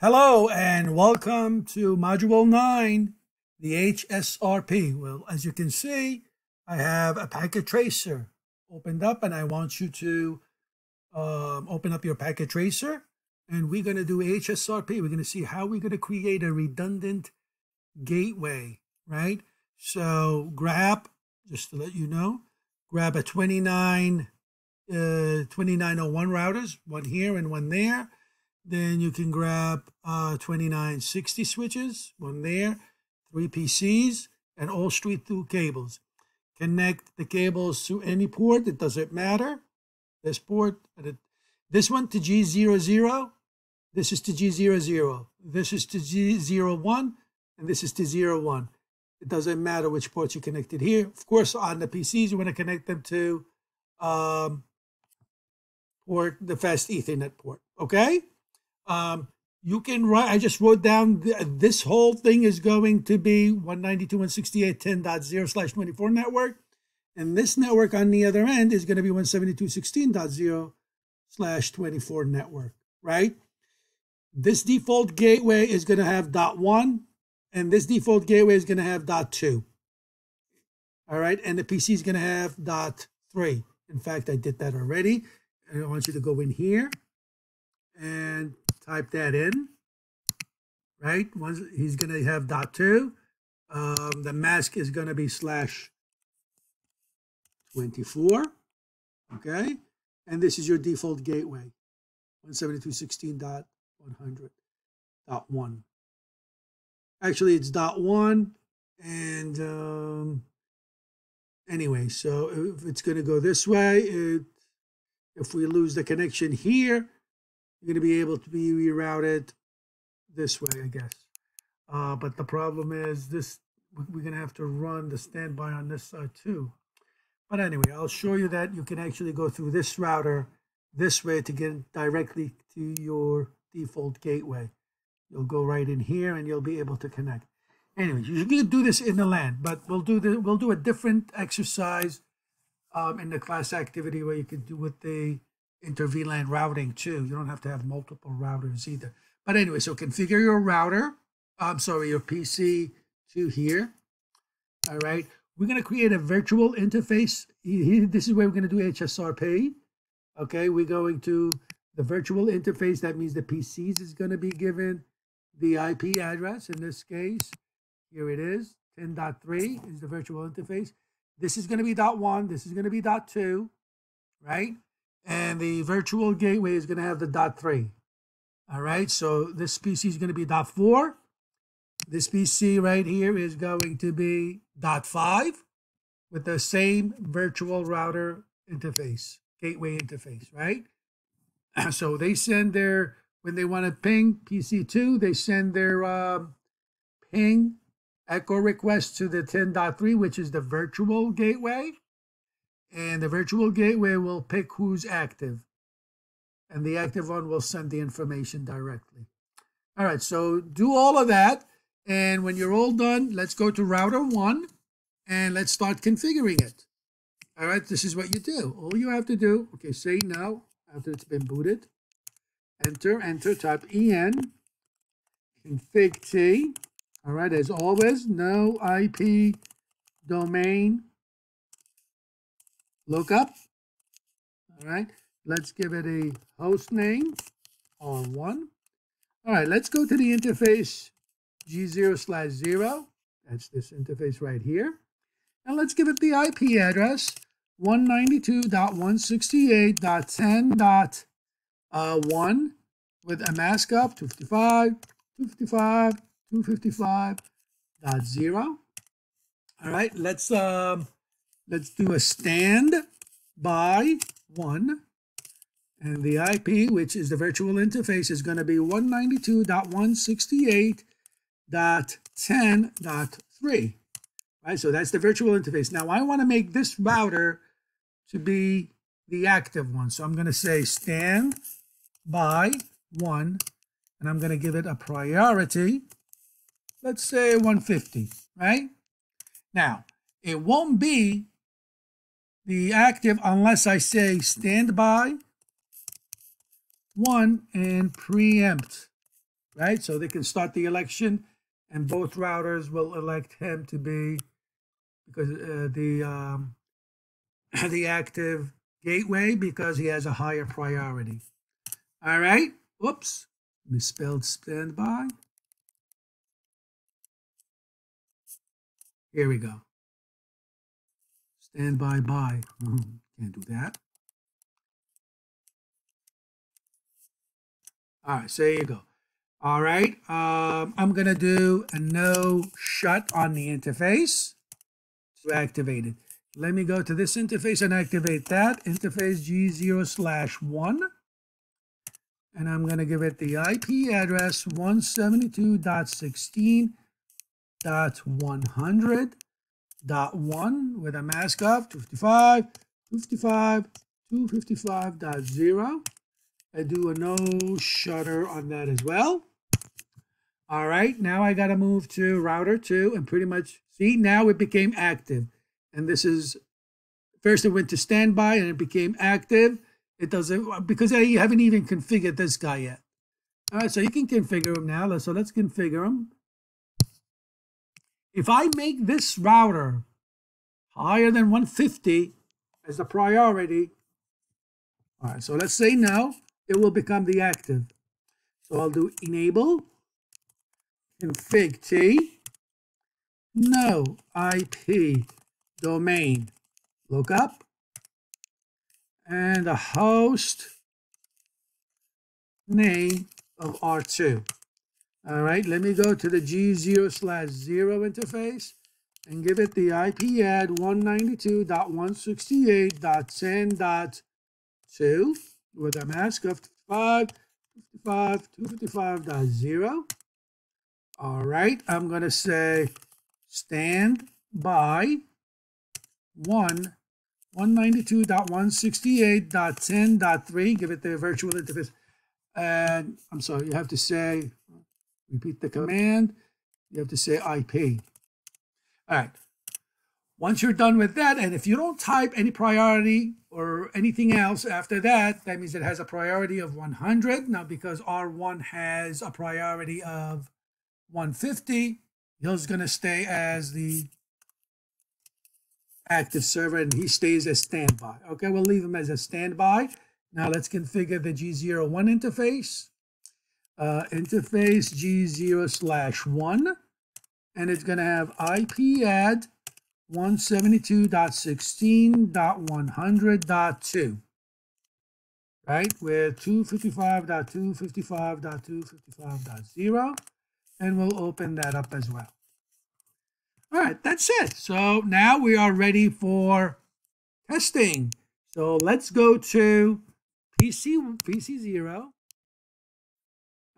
Hello and welcome to Module 9, the HSRP. Well, as you can see, I have a packet tracer opened up and I want you to um, open up your packet tracer and we're going to do HSRP. We're going to see how we're going to create a redundant gateway, right? So grab, just to let you know, grab a 29, uh, 2901 routers, one here and one there then you can grab uh, 2960 switches, one there, three PCs, and all straight through cables. Connect the cables to any port, it doesn't matter. This port, this one to G00, this is to G00, this is to G01, and this is to 01. It doesn't matter which ports you connected here. Of course, on the PCs, you want to connect them to um, port, the fast Ethernet port, okay? Um, you can write, I just wrote down this whole thing is going to be 192.168.10.0 slash 24 network. And this network on the other end is going to be 172.16.0 slash 24 network, right? This default gateway is going to have dot one, and this default gateway is going to have dot two. All right, and the PC is going to have dot three. In fact, I did that already. I want you to go in here and type that in, right? Once he's going to have dot two. Um, the mask is going to be slash 24, okay? And this is your default gateway, 172.16.100.1. Actually, it's dot one. And um, anyway, so if it's going to go this way, it, if we lose the connection here, you're going to be able to be rerouted this way, I guess. Uh, but the problem is this, we're going to have to run the standby on this side too. But anyway, I'll show you that you can actually go through this router this way to get directly to your default gateway. You'll go right in here and you'll be able to connect. Anyway, you can do this in the LAN, but we'll do the we'll do a different exercise um, in the class activity where you can do with the inter VLAN routing too. You don't have to have multiple routers either. But anyway, so configure your router. I'm sorry, your PC to here. All right. We're going to create a virtual interface. This is where we're going to do HSRP. Okay. We're going to the virtual interface. That means the PCs is going to be given the IP address. In this case, here it is. 10.3 is the virtual interface. This is going to be dot one. This is going to be dot two, right? And the virtual gateway is going to have the dot three. All right, so this PC is going to be dot four. This PC right here is going to be dot five with the same virtual router interface, gateway interface, right? So they send their, when they want to ping PC2, they send their um, ping echo request to the 10.3, which is the virtual gateway and the virtual gateway will pick who's active and the active one will send the information directly. All right, so do all of that. And when you're all done, let's go to router one and let's start configuring it. All right, this is what you do. All you have to do, okay, say now after it's been booted, enter, enter, type en, config t. All right, as always, no IP domain lookup. All right, let's give it a host name on one. All right, let's go to the interface G0 slash 0. That's this interface right here. And let's give it the IP address 192.168.10.1 uh, with a mask up 255, 255, 255.0. All right, let's um, Let's do a stand by one. And the IP, which is the virtual interface, is going to be 192.168.10.3. Right, so that's the virtual interface. Now I want to make this router to be the active one. So I'm going to say stand by one, and I'm going to give it a priority. Let's say 150, right? Now, it won't be the active unless I say standby one and preempt right? So they can start the election and both routers will elect him to be because uh, the um, the active gateway because he has a higher priority. All right. Whoops. Misspelled standby. Here we go. Standby by. Mm, can't do that. All right, so there you go. All right, um, I'm going to do a no shut on the interface to activate it. Let me go to this interface and activate that. Interface G0 slash 1. And I'm going to give it the IP address 172.16.100.1 with a mask of 255, 255, 255.0. I do a no shutter on that as well. All right, now I got to move to router 2 and pretty much see now it became active and this is first it went to standby and it became active. It doesn't because I haven't even configured this guy yet. All right, so you can configure them now. So let's configure him. If I make this router higher than 150 as a priority, all right, so let's say now it will become the active. So I'll do enable config T, no IP domain lookup and the host name of R2. All right, let me go to the G0 slash 0 interface and give it the IP ad 192.168.10.2 with a mask of 5, 55, 255.0. All right, I'm going to say stand by 1 192.168.10.3 give it the virtual interface and i'm sorry you have to say repeat the command you have to say ip all right once you're done with that and if you don't type any priority or anything else after that that means it has a priority of 100 now because r1 has a priority of 150 he's going to stay as the active server and he stays as standby. Okay, we'll leave him as a standby. Now let's configure the G01 interface. Uh, interface G0 slash 1 and it's going to have IP add 172.16.100.2 right with 255.255.255.0 and we'll open that up as well all right, that's it. So now we are ready for testing. So let's go to PC, PC zero.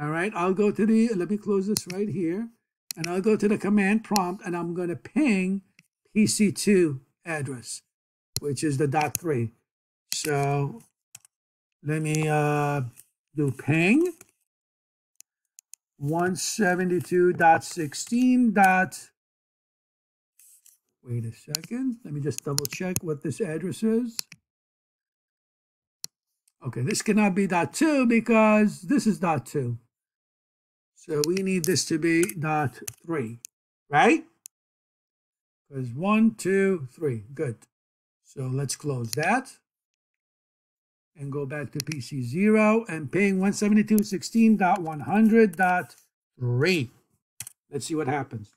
All right, I'll go to the, let me close this right here. And I'll go to the command prompt and I'm going to ping PC2 address, which is the dot three. So let me uh, do ping 172.16. Wait a second. Let me just double check what this address is. Okay, this cannot be dot two because this is dot two. So we need this to be dot three, right? Because one, two, three. Good. So let's close that and go back to PC zero and ping 172.16.100.3. Let's see what happens.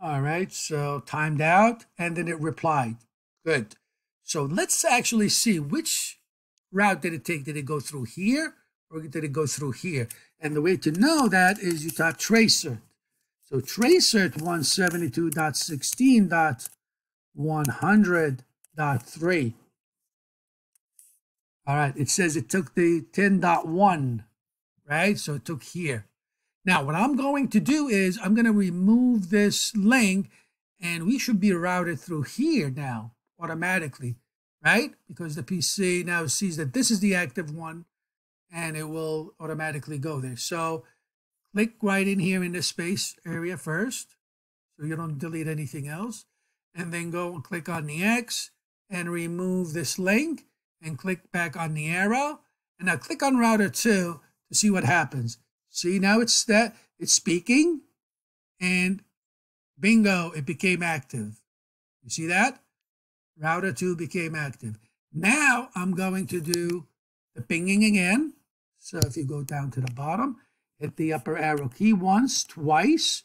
All right, so timed out, and then it replied. Good. So let's actually see which route did it take. Did it go through here or did it go through here? And the way to know that is you type tracert. So tracert 172.16.100.3. All right, it says it took the 10.1, right? So it took here. Now, what I'm going to do is I'm going to remove this link and we should be routed through here now automatically, right? Because the PC now sees that this is the active one and it will automatically go there. So click right in here in the space area first so you don't delete anything else. And then go and click on the X and remove this link and click back on the arrow And now click on router 2 to see what happens. See, now it's that it's speaking and bingo, it became active. You see that? Router 2 became active. Now I'm going to do the pinging again. So if you go down to the bottom, hit the upper arrow key once, twice.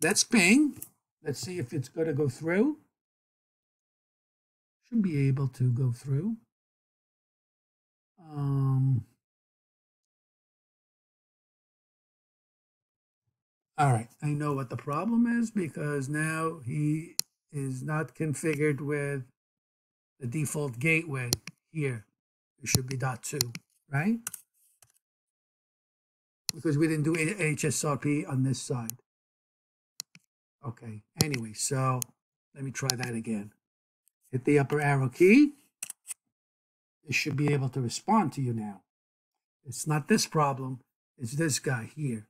Let's ping. Let's see if it's going to go through. Should be able to go through. Um, all right, I know what the problem is because now he is not configured with the default gateway here. It should be dot two, right? Because we didn't do HSRP on this side. Okay, anyway, so let me try that again. Hit the upper arrow key. It should be able to respond to you now. It's not this problem, it's this guy here.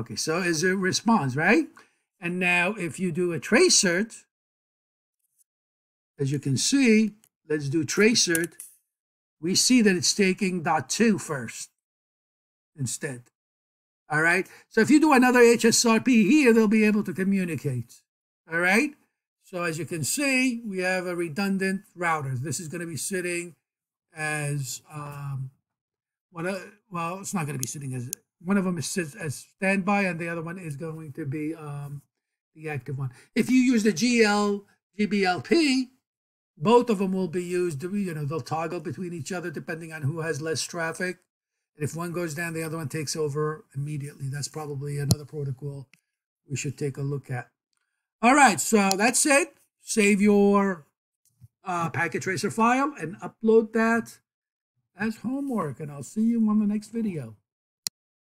Okay, so as it responds, right? And now if you do a tracert, as you can see, let's do tracert, we see that it's taking dot two first instead. All right. So if you do another HSRP here, they'll be able to communicate. All right. So as you can see, we have a redundant router. This is going to be sitting as um, one. Of, well, it's not going to be sitting as one of them is sits as standby, and the other one is going to be um, the active one. If you use the GL GBLP, both of them will be used. You know, they'll toggle between each other depending on who has less traffic. And if one goes down, the other one takes over immediately. That's probably another protocol we should take a look at. All right, so that's it. Save your uh, packet tracer file and upload that as homework. And I'll see you on the next video.